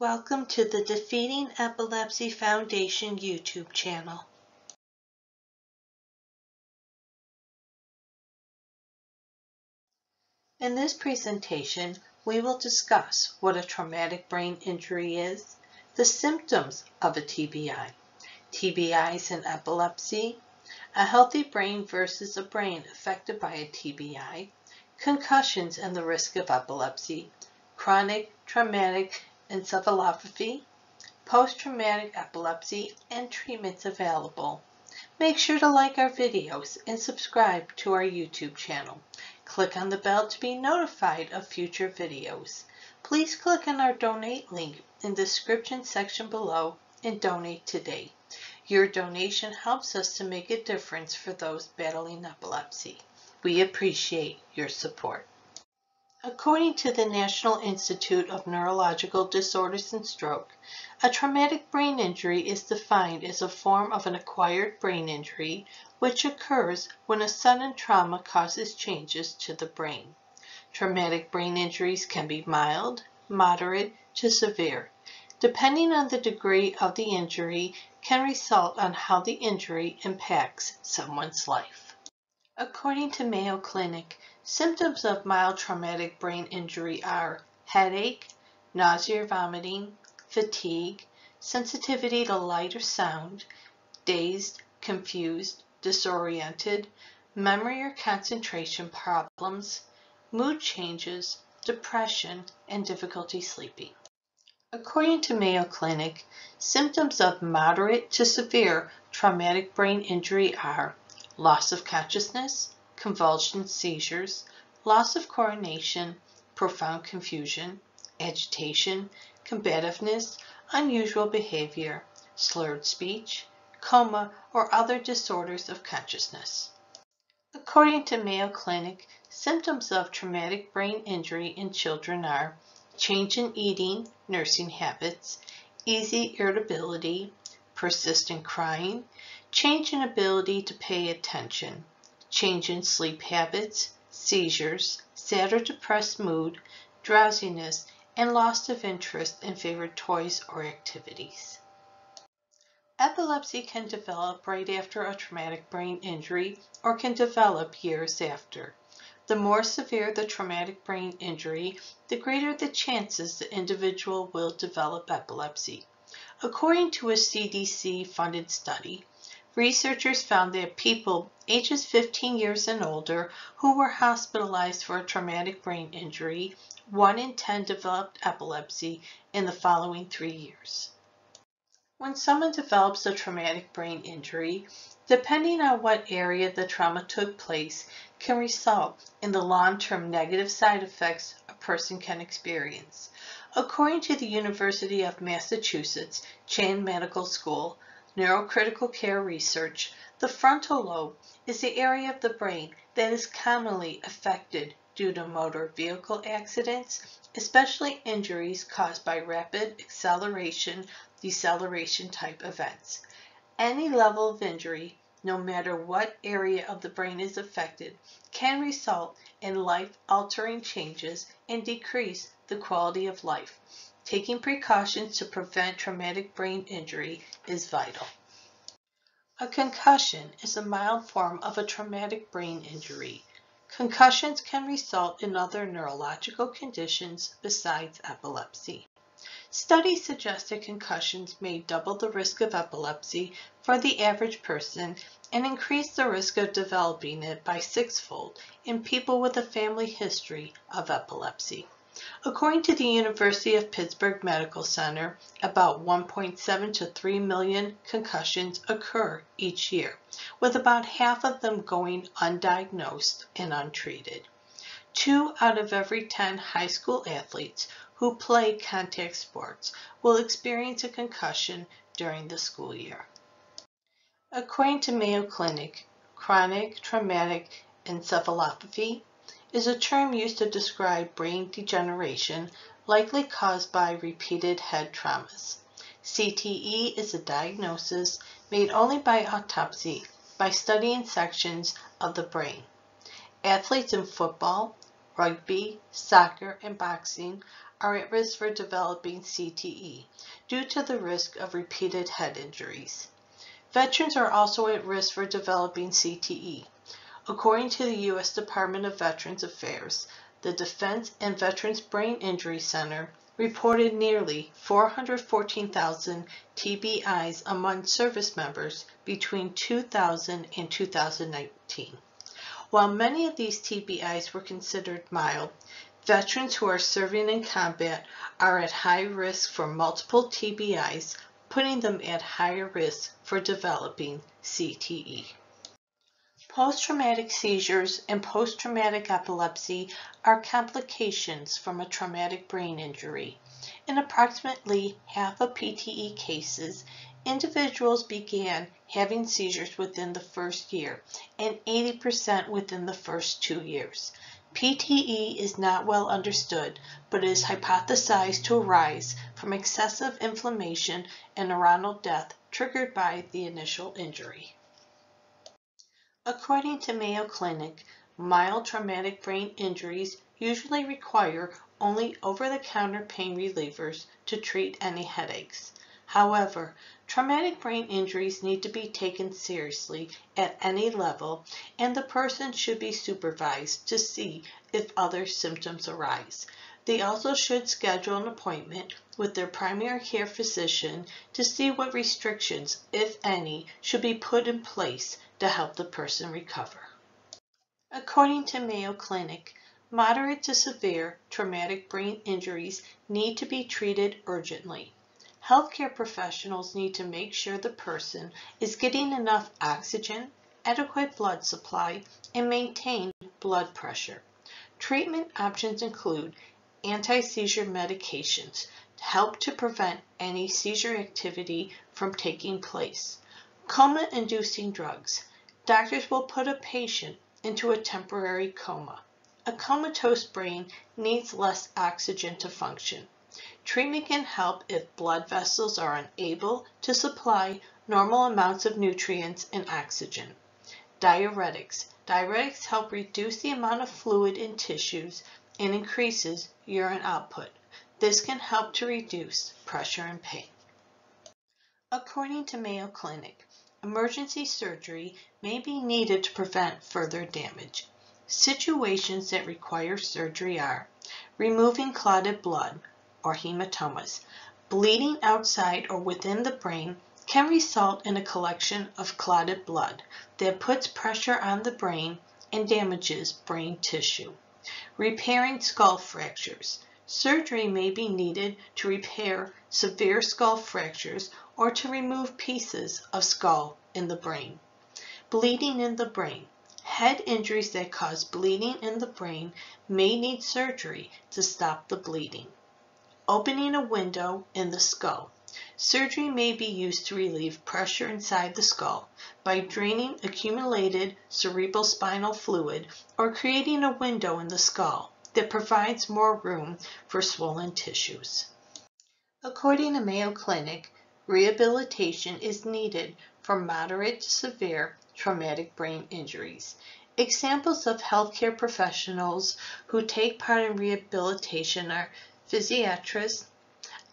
Welcome to the Defeating Epilepsy Foundation YouTube channel. In this presentation, we will discuss what a traumatic brain injury is, the symptoms of a TBI, TBIs and epilepsy, a healthy brain versus a brain affected by a TBI, concussions and the risk of epilepsy, chronic traumatic encephalopathy, post-traumatic epilepsy, and treatments available. Make sure to like our videos and subscribe to our YouTube channel. Click on the bell to be notified of future videos. Please click on our donate link in the description section below and donate today. Your donation helps us to make a difference for those battling epilepsy. We appreciate your support. According to the National Institute of Neurological Disorders and Stroke, a traumatic brain injury is defined as a form of an acquired brain injury which occurs when a sudden trauma causes changes to the brain. Traumatic brain injuries can be mild, moderate to severe. Depending on the degree of the injury can result on how the injury impacts someone's life. According to Mayo Clinic, Symptoms of mild traumatic brain injury are headache, nausea or vomiting, fatigue, sensitivity to light or sound, dazed, confused, disoriented, memory or concentration problems, mood changes, depression, and difficulty sleeping. According to Mayo Clinic, symptoms of moderate to severe traumatic brain injury are loss of consciousness, convulsions, seizures, loss of coordination, profound confusion, agitation, combativeness, unusual behavior, slurred speech, coma, or other disorders of consciousness. According to Mayo Clinic, symptoms of traumatic brain injury in children are change in eating, nursing habits, easy irritability, persistent crying, change in ability to pay attention, change in sleep habits, seizures, sad or depressed mood, drowsiness, and loss of interest in favorite toys or activities. Epilepsy can develop right after a traumatic brain injury or can develop years after. The more severe the traumatic brain injury, the greater the chances the individual will develop epilepsy. According to a CDC-funded study, researchers found that people ages 15 years and older who were hospitalized for a traumatic brain injury, 1 in 10 developed epilepsy in the following three years. When someone develops a traumatic brain injury, depending on what area the trauma took place, can result in the long-term negative side effects a person can experience. According to the University of Massachusetts Chan Medical School, neurocritical care research, the frontal lobe is the area of the brain that is commonly affected due to motor vehicle accidents, especially injuries caused by rapid acceleration, deceleration type events. Any level of injury, no matter what area of the brain is affected, can result in life-altering changes and decrease the quality of life. Taking precautions to prevent traumatic brain injury is vital. A concussion is a mild form of a traumatic brain injury. Concussions can result in other neurological conditions besides epilepsy. Studies suggest that concussions may double the risk of epilepsy for the average person and increase the risk of developing it by sixfold in people with a family history of epilepsy. According to the University of Pittsburgh Medical Center, about 1.7 to 3 million concussions occur each year, with about half of them going undiagnosed and untreated. Two out of every 10 high school athletes who play contact sports will experience a concussion during the school year. According to Mayo Clinic, chronic traumatic encephalopathy is a term used to describe brain degeneration likely caused by repeated head traumas. CTE is a diagnosis made only by autopsy by studying sections of the brain. Athletes in football, rugby, soccer, and boxing are at risk for developing CTE due to the risk of repeated head injuries. Veterans are also at risk for developing CTE. According to the U.S. Department of Veterans Affairs, the Defense and Veterans Brain Injury Center reported nearly 414,000 TBIs among service members between 2000 and 2019. While many of these TBIs were considered mild, veterans who are serving in combat are at high risk for multiple TBIs, putting them at higher risk for developing CTE. Post-traumatic seizures and post-traumatic epilepsy are complications from a traumatic brain injury. In approximately half of PTE cases, individuals began having seizures within the first year and 80% within the first two years. PTE is not well understood, but is hypothesized to arise from excessive inflammation and neuronal death triggered by the initial injury. According to Mayo Clinic, mild traumatic brain injuries usually require only over-the-counter pain relievers to treat any headaches. However, traumatic brain injuries need to be taken seriously at any level and the person should be supervised to see if other symptoms arise. They also should schedule an appointment with their primary care physician to see what restrictions, if any, should be put in place to help the person recover. According to Mayo Clinic, moderate to severe traumatic brain injuries need to be treated urgently. Healthcare professionals need to make sure the person is getting enough oxygen, adequate blood supply, and maintain blood pressure. Treatment options include anti-seizure medications to help to prevent any seizure activity from taking place, coma-inducing drugs doctors will put a patient into a temporary coma. A comatose brain needs less oxygen to function. Treatment can help if blood vessels are unable to supply normal amounts of nutrients and oxygen. Diuretics. Diuretics help reduce the amount of fluid in tissues and increases urine output. This can help to reduce pressure and pain. According to Mayo Clinic, emergency surgery may be needed to prevent further damage. Situations that require surgery are removing clotted blood or hematomas. Bleeding outside or within the brain can result in a collection of clotted blood that puts pressure on the brain and damages brain tissue. Repairing skull fractures. Surgery may be needed to repair severe skull fractures or to remove pieces of skull in the brain. Bleeding in the brain. Head injuries that cause bleeding in the brain may need surgery to stop the bleeding. Opening a window in the skull. Surgery may be used to relieve pressure inside the skull by draining accumulated cerebral spinal fluid or creating a window in the skull that provides more room for swollen tissues. According to Mayo Clinic, Rehabilitation is needed for moderate to severe traumatic brain injuries. Examples of healthcare professionals who take part in rehabilitation are physiatrists,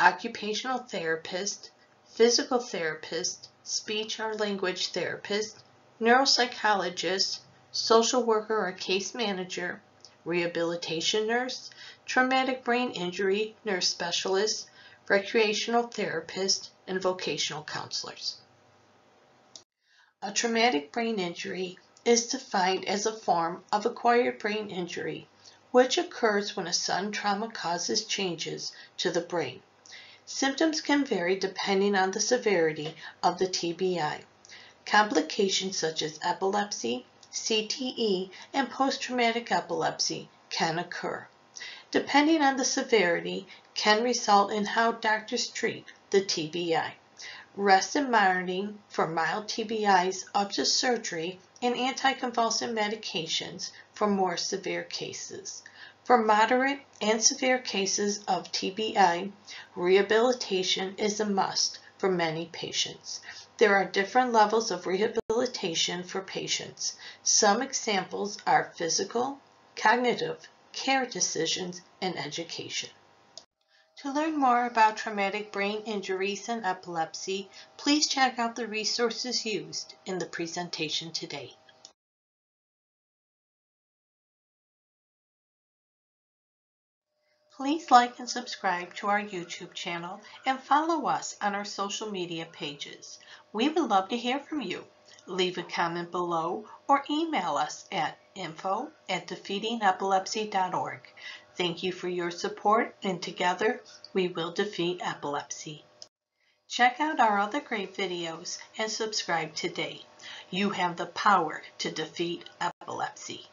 occupational therapists, physical therapists, speech or language therapists, neuropsychologists, social worker or case manager, rehabilitation nurse, traumatic brain injury nurse specialist, recreational therapist, and vocational counselors. A traumatic brain injury is defined as a form of acquired brain injury which occurs when a sudden trauma causes changes to the brain. Symptoms can vary depending on the severity of the TBI. Complications such as epilepsy, CTE, and post-traumatic epilepsy can occur. Depending on the severity, can result in how doctors treat the TBI. Rest and monitoring for mild TBIs up to surgery and anticonvulsant medications for more severe cases. For moderate and severe cases of TBI, rehabilitation is a must for many patients. There are different levels of rehabilitation for patients. Some examples are physical, cognitive, care decisions, and education. To learn more about traumatic brain injuries and epilepsy, please check out the resources used in the presentation today. Please like and subscribe to our YouTube channel and follow us on our social media pages. We would love to hear from you. Leave a comment below or email us at info at defeatingepilepsy.org. Thank you for your support and together we will defeat epilepsy. Check out our other great videos and subscribe today. You have the power to defeat epilepsy.